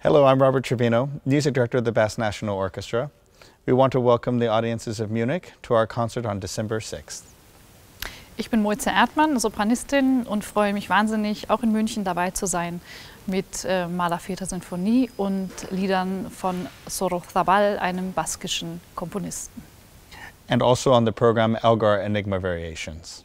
Hello, I'm Robert Trevino, Music Director of the Basque National Orchestra. We want to welcome the audiences of Munich to our concert on December 6th. Ich bin Mojca Erdmann, Sopranistin und freue mich wahnsinnig, auch in München dabei zu sein mit äh, Mahler Vierter Sinfonie und Liedern von Sorozabal, einem baskischen Komponisten. And also on the program Elgar Enigma Variations.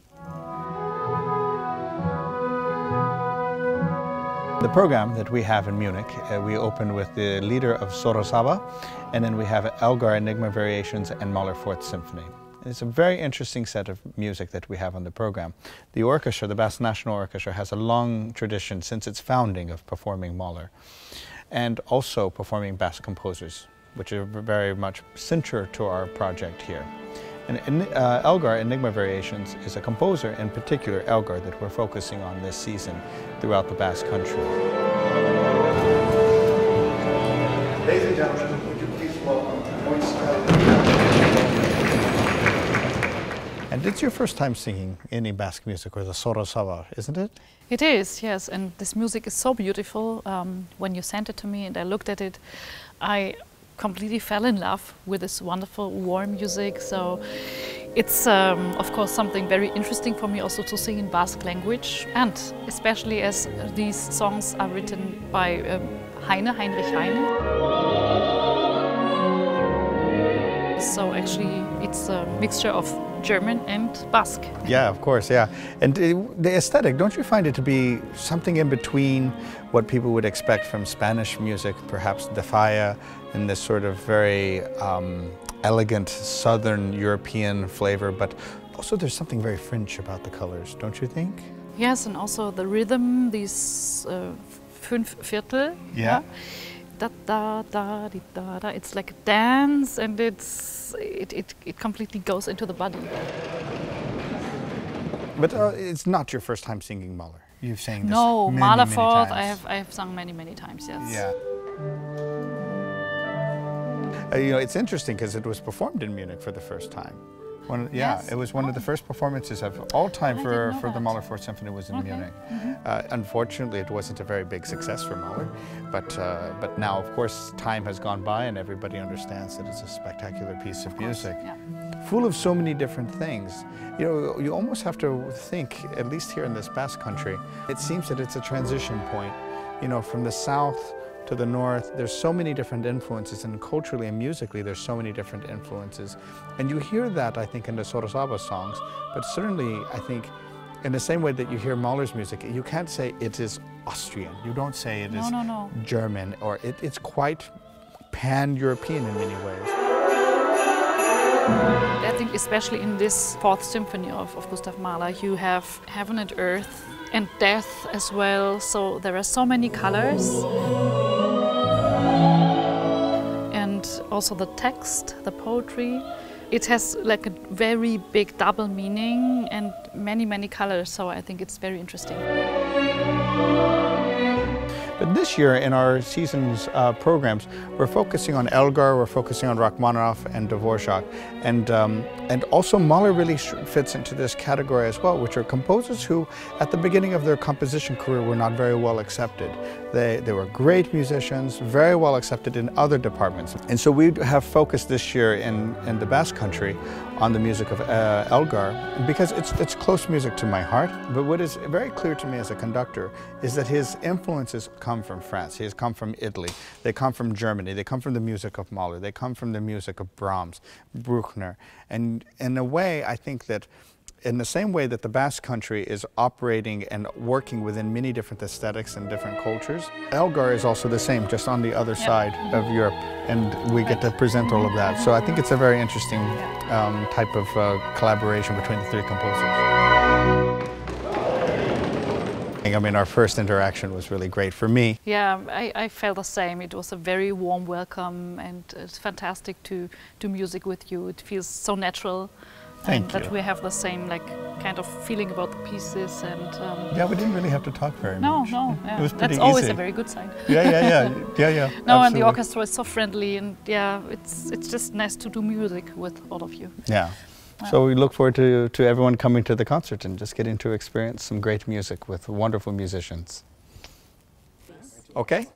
The program that we have in Munich, uh, we open with the Lieder of Sorozabal, and then we have Elgar Enigma Variations and Mahler Fourth Symphony. It's a very interesting set of music that we have on the program. The orchestra, the Basque National Orchestra, has a long tradition since its founding of performing Mahler and also performing Basque composers, which are very much center to our project here. And uh, Elgar Enigma Variations is a composer, in particular Elgar, that we're focusing on this season throughout the Basque Country. Ladies and gentlemen, would you please welcome And it's your first time singing any Basque music or the Sorozabal, isn't it? It is, yes, and this music is so beautiful. Um, when you sent it to me and I looked at it, I completely fell in love with this wonderful warm music. So it's um, of course something very interesting for me also to sing in Basque language and especially as these songs are written by um, Heine, Heinrich Heine. So actually it's a mixture of German and Basque. Yeah, of course, yeah. And uh, the aesthetic, don't you find it to be something in between what people would expect from Spanish music, perhaps de falla, and this sort of very um, elegant Southern European flavor, but also there's something very French about the colors, don't you think? Yes, and also the rhythm, these uh, fünf Viertel. yeah? yeah? Da da da da da. It's like a dance, and it's it, it, it completely goes into the body. But uh, it's not your first time singing Mahler. You've sang this no many, Mahler many Fourth. I have I have sung many many times. Yes. Yeah. Uh, you know, it's interesting because it was performed in Munich for the first time. One, yeah, Yes. it was one of the Oh. first performances of all time I for, for the. Mahler Fourth Symphony was in Okay. Munich. Mhm. Uh, unfortunately, it wasn't a very big success for Mahler, but uh, but now, of course, time has gone by and everybody understands that it's a spectacular piece of, Of music, Yeah. full of so many different things. You know, you almost have to think, at least here in this Basque country, it seems that it's a transition point. You know, from the south to the north, there's so many different influences, and culturally and musically, there's so many different influences. And you hear that, I think, in the Sorozabal songs, but certainly, I think, in the same way that you hear Mahler's music, you can't say it is Austrian. You don't say it is No, no, no. German, or it, it's quite pan-European in many ways. I think especially in this fourth symphony of, of Gustav Mahler, you have heaven and earth and death as well. So there are so many colors. Also the text, the poetry. It has like a very big double meaning and many, many colors. So I think it's very interesting. This year in our season's uh, programs, we're focusing on Elgar, we're focusing on Rachmaninoff and Dvorak. And, um, and also Mahler really fits into this category as well, which are composers who at the beginning of their composition career were not very well accepted. They, they were great musicians, very well accepted in other departments. And so we have focused this year in, in the Basque country on the music of uh, Elgar because it's, it's close music to my heart. But what is very clear to me as a conductor is that his influences come from France. He has come from Italy. They come from Germany. They come from the music of Mahler. They come from the music of Brahms, Bruckner. And in a way, I think that in the same way that the Basque country is operating and working within many different aesthetics and different cultures, Elgar is also the same, just on the other side of Europe, and we get to present all of that. So I think it's a very interesting um, type of uh, collaboration between the three composers. I mean, our first interaction was really great for me. Yeah, I, I felt the same. It was a very warm welcome, and it's fantastic to do music with you. It feels so natural. Thank and you. That we have the same like kind of feeling about the pieces, and um, Yeah, we didn't really have to talk very no, much. no, yeah. It was pretty that's always easy. a very good sign. Yeah, yeah, yeah, yeah, yeah. No, and the orchestra is so friendly, and yeah, it's it's just nice to do music with all of you. Yeah. So we look forward to, to everyone coming to the concert and just getting to experience some great music with wonderful musicians. Okay?